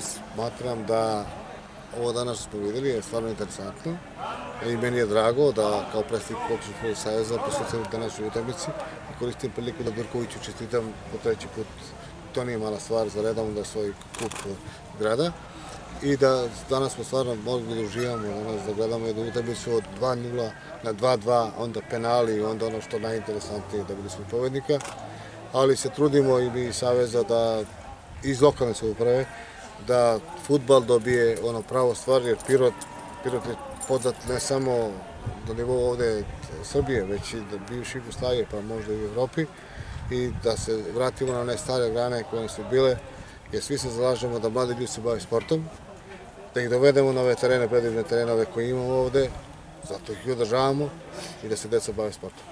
Smatram da ovo danas smo videli je stvarno interesantno. I meni je drago da kao predstavnik Pokšnjeg savjeza posvećam današnjoj utakmici i koristim priliku da Durkoviću čestitam po treći put. To nije mala stvar za redom da svoj kup grada. I da danas smo stvarno mogli da uživamo danas da gledamo jednu utakmicu od 2-0 na 2-2, onda penali i onda ono što najinteresantnije da bili smo pobednika, ali se trudimo i mi Saveza da iz lokalne samouprave da futbal dobije ono pravo stvar, jer Pirot, Pirot je poznat ne samo do nivou ovde Srbije, već i da bivši Jugoslavije, pa možda i u Evropi, i da se vratimo na one stare grane koje su bile, jer svi se zalažemo da mladi ljudi se bavi sportom, da ih dovedemo na ove terene, predivne terenove koje imamo ovde, zato ih održavamo i da se deca bave sportom.